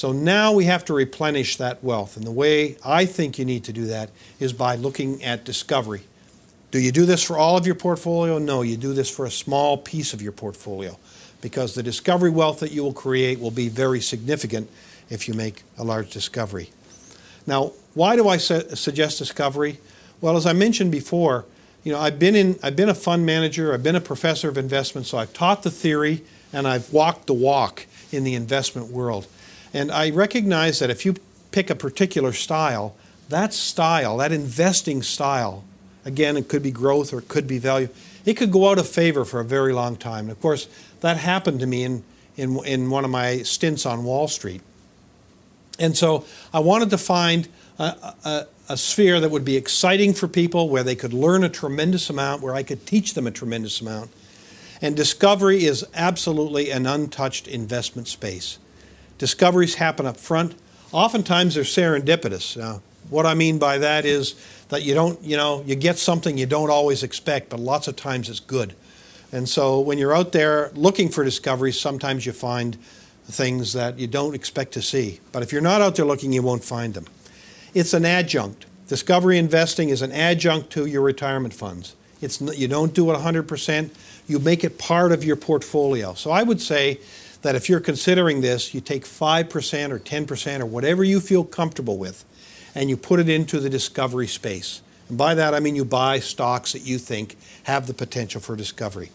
So now we have to replenish that wealth. And the way I think you need to do that is by looking at discovery. Do you do this for all of your portfolio? No, you do this for a small piece of your portfolio because the discovery wealth that you will create will be very significant if you make a large discovery. Now, why do I su- suggest discovery? Well, as I mentioned before, you know, I've been in I've been a fund manager, I've been a professor of investment, so I've taught the theory and I've walked the walk in the investment world. And I recognize that if you pick a particular style, that style, that investing style, again, it could be growth or it could be value, it could go out of favor for a very long time. And of course, that happened to me in, in, in one of my stints on Wall Street. And so I wanted to find a, a, a, sphere that would be exciting for people, where they could learn a tremendous amount, where I could teach them a tremendous amount. And discovery is absolutely an untouched investment space. Discoveries happen up front. Oftentimes they're serendipitous. Now, what I mean by that is that you don't, you know, you get something you don't always expect, but lots of times it's good. And so when you're out there looking for discoveries, sometimes you find things that you don't expect to see. But if you're not out there looking, you won't find them. It's an adjunct. Discovery investing is an adjunct to your retirement funds. It's, you don't do it 100%, you make it part of your portfolio. So I would say that if you're considering this, you take 5% or 10% or whatever you feel comfortable with, and you put it into the discovery space. And by that, I mean you buy stocks that you think have the potential for discovery.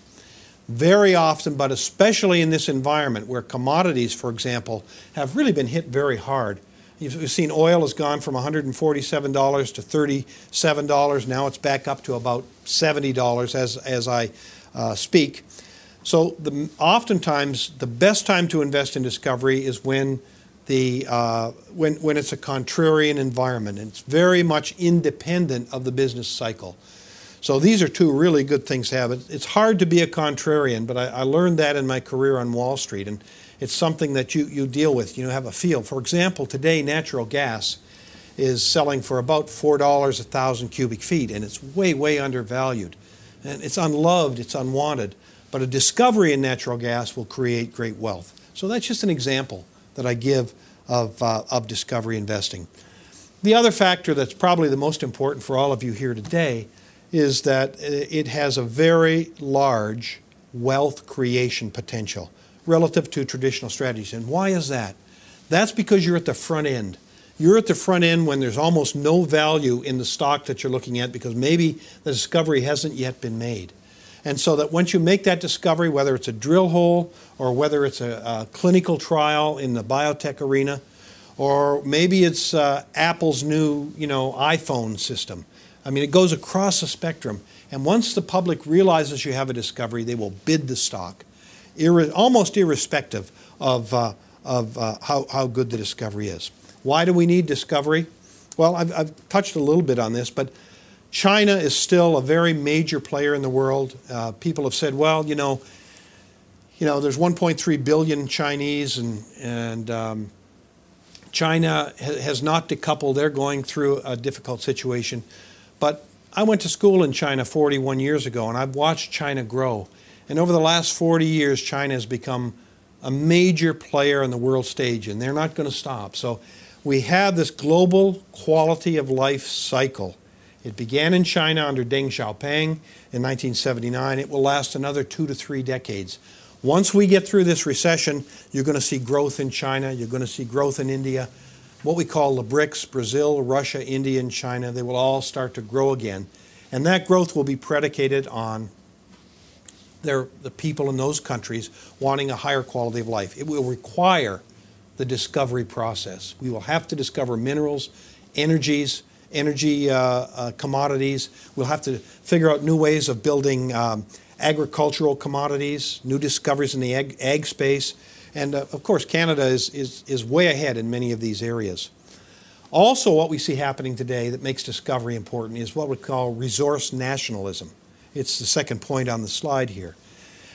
Very often, but especially in this environment where commodities, for example, have really been hit very hard. You've seen oil has gone from $147 to $37. Now it's back up to about $70 as, as I uh, speak. So the, oftentimes the best time to invest in discovery is when the uh, when when it's a contrarian environment. It's very much independent of the business cycle. So these are two really good things to have. It's hard to be a contrarian, but I, I learned that in my career on Wall Street, and it's something that you you deal with. You have a feel. For example, today natural gas is selling for about four dollars a thousand cubic feet, and it's way way undervalued, and it's unloved. It's unwanted. But a discovery in natural gas will create great wealth. So that's just an example that I give of, uh, of discovery investing. The other factor that's probably the most important for all of you here today is that it has a very large wealth creation potential relative to traditional strategies. And why is that? That's because you're at the front end. You're at the front end when there's almost no value in the stock that you're looking at because maybe the discovery hasn't yet been made. And so that once you make that discovery, whether it's a drill hole or whether it's a, a clinical trial in the biotech arena, or maybe it's uh, Apple's new, you know, iPhone system. I mean, it goes across the spectrum. And once the public realizes you have a discovery, they will bid the stock, ir- almost irrespective of, uh, of uh, how, how good the discovery is. Why do we need discovery? Well, I've, I've touched a little bit on this, but China is still a very major player in the world. Uh, people have said, well, you know, you know, there's 1.3 billion Chinese, and and um, China ha- has not decoupled. They're going through a difficult situation. But I went to school in China 41 years ago, and I've watched China grow. And over the last 40 years, China has become a major player on the world stage, and they're not going to stop. So we have this global quality of life cycle it began in China under Deng Xiaoping in 1979. It will last another two to three decades. Once we get through this recession, you're going to see growth in China, you're going to see growth in India. What we call the BRICS Brazil, Russia, India, and China they will all start to grow again. And that growth will be predicated on their, the people in those countries wanting a higher quality of life. It will require the discovery process. We will have to discover minerals, energies, energy uh, uh, commodities. We'll have to figure out new ways of building um, agricultural commodities, new discoveries in the ag, ag space. And uh, of course, Canada is, is, is way ahead in many of these areas. Also, what we see happening today that makes discovery important is what we call resource nationalism. It's the second point on the slide here.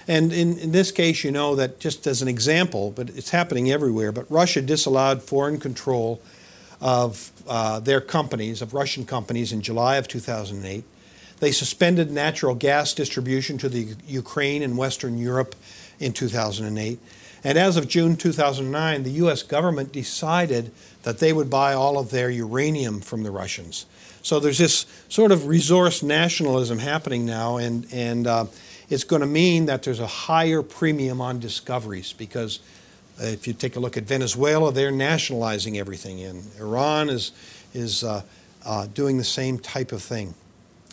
And in, in, this case, you know that just as an example, but it's happening everywhere, but Russia disallowed foreign control of uh, their companies, of Russian companies, in July of 2008. They suspended natural gas distribution to the Ukraine and Western Europe in 2008. And as of June 2009, the US government decided that they would buy all of their uranium from the Russians. So there's this sort of resource nationalism happening now, and, and uh, it's going to mean that there's a higher premium on discoveries because if you take a look at Venezuela, they're nationalizing everything, and Iran is, is uh, uh, doing the same type of thing.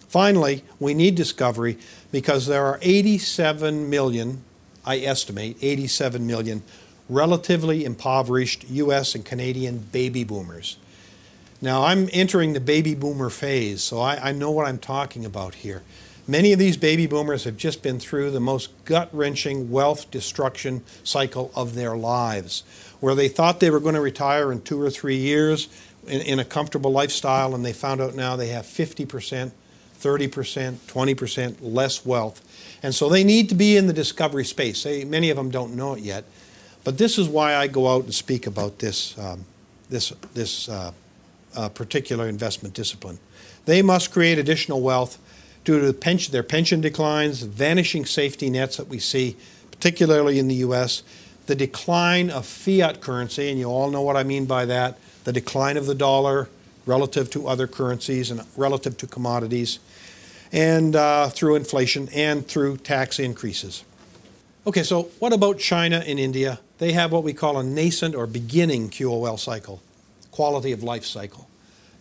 Finally, we need discovery because there are 87 million, I estimate, 87 million relatively impoverished U.S. and Canadian baby boomers. Now, I'm entering the baby boomer phase, so I, I, know what I'm talking about here. Many of these baby boomers have just been through the most gut wrenching wealth destruction cycle of their lives, where they thought they were going to retire in two or three years in, in a comfortable lifestyle, and they found out now they have 50%, 30%, 20% less wealth. And so they need to be in the discovery space. They, many of them don't know it yet. But this is why I go out and speak about this, um, this, this uh, uh, particular investment discipline. They must create additional wealth due to pension, their pension declines, vanishing safety nets that we see, particularly in the U.S., the decline of fiat currency, and you all know what I mean by that, the decline of the dollar relative to other currencies and relative to commodities, and uh, through inflation and through tax increases. Okay, so what about China and India? They have what we call a nascent or beginning QOL cycle, quality of life cycle.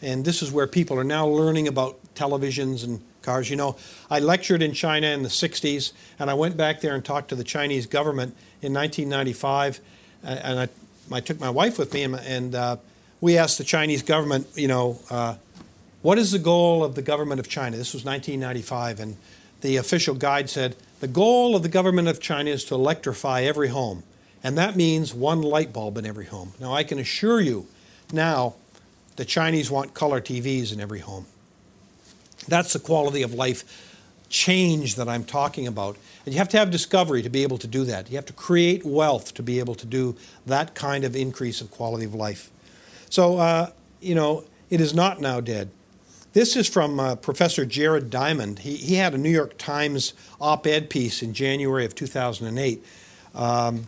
And this is where people are now learning about televisions and cars. You know, I lectured in China in the 60s, and I went back there and talked to the Chinese government in 1995. And I, I took my wife with me, and, and uh, we asked the Chinese government, you know, uh, what is the goal of the government of China? This was 1995, and the official guide said, the goal of the government of China is to electrify every home. And that means one light bulb in every home. Now, I can assure you now the Chinese want color TVs in every home. That's the quality of life change that I'm talking about. And you have to have discovery to be able to do that. You have to create wealth to be able to do that kind of increase of quality of life. So, uh, you know, it is not now dead. This is from uh, Professor Jared Diamond. He, he had a New York Times op ed piece in January of 2008. Um,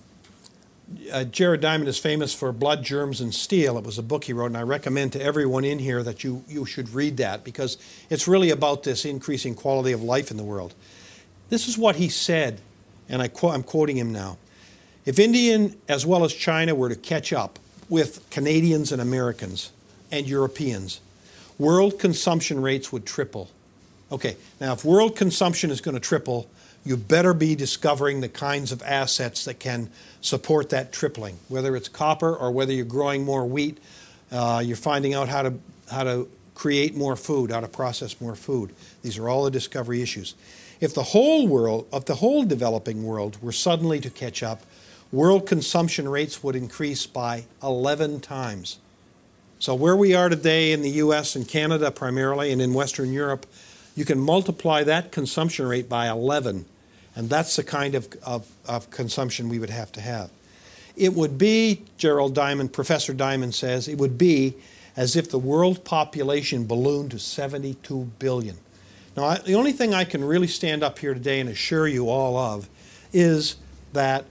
uh, Jared Diamond is famous for Blood, Germs, and Steel. It was a book he wrote, and I recommend to everyone in here that you, you should read that because it's really about this increasing quality of life in the world. This is what he said, and I qu- I'm quoting him now. If India as well as China were to catch up with Canadians and Americans and Europeans, world consumption rates would triple. Okay, now if world consumption is going to triple, you better be discovering the kinds of assets that can support that tripling. Whether it's copper or whether you're growing more wheat, uh, you're finding out how to how to create more food, how to process more food. These are all the discovery issues. If the whole world, if the whole developing world, were suddenly to catch up, world consumption rates would increase by 11 times. So where we are today in the U.S. and Canada primarily, and in Western Europe, you can multiply that consumption rate by 11 and that's the kind of, of, of consumption we would have to have. It would be, Gerald Diamond, Professor Diamond says, it would be as if the world population ballooned to 72 billion. Now, I, the only thing I can really stand up here today and assure you all of is that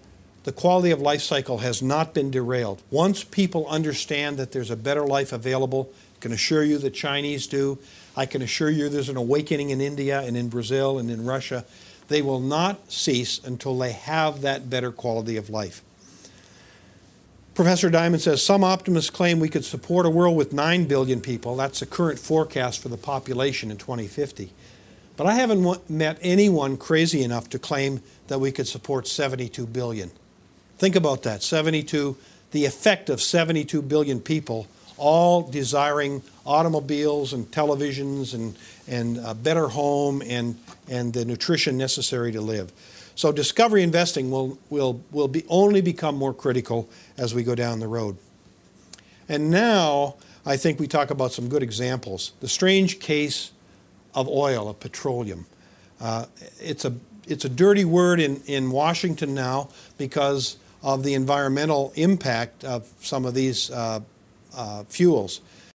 the quality of life cycle has not been derailed. Once people understand that there's a better life available, I can assure you the Chinese do. I can assure you there's an awakening in India and in Brazil and in Russia. They will not cease until they have that better quality of life. Professor Diamond says some optimists claim we could support a world with 9 billion people. That's the current forecast for the population in 2050. But I haven't met anyone crazy enough to claim that we could support 72 billion. Think about that 72, the effect of 72 billion people all desiring automobiles and televisions and, and a better home and, and the nutrition necessary to live. So discovery investing will, will, will be only become more critical as we go down the road. And now I think we talk about some good examples. The strange case of oil, of petroleum. Uh, it's, a, it's a dirty word in, in Washington now because of the environmental impact of some of these uh, Uh, fuels.